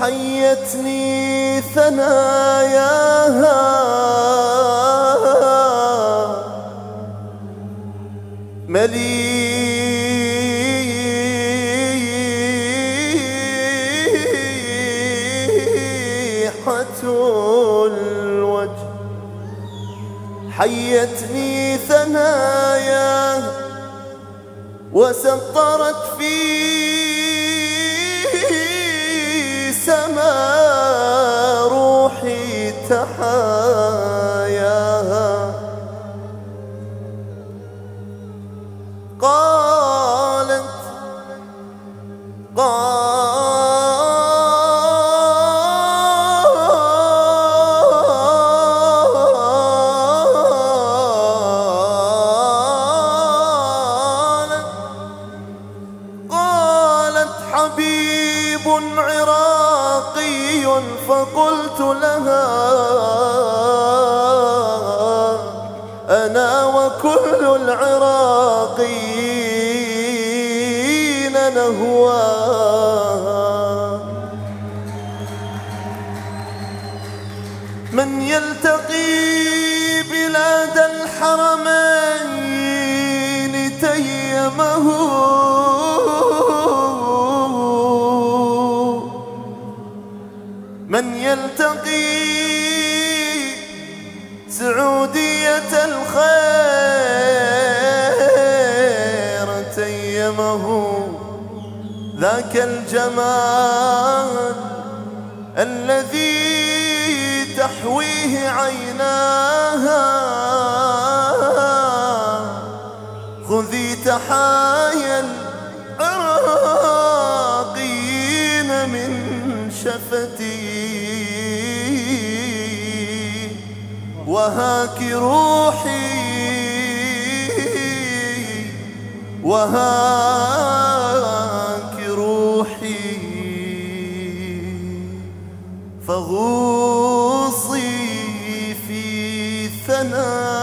حيتني ثناياها. مليحة الوجه حيتني ثناياها وسطرت في تحاياها قالت قالت قالت حبيب عراقي. فقلت لها أنا وكل العراقيين نهواها من يلتقي بلاد الحرمين من يلتقي سعودية الخير تيمه ذاك الجمال الذي تحويه عيناها. خذي تحايا العراقين من شفتي. وهاك روحي وهاك روحي. فغوصي في ثنايا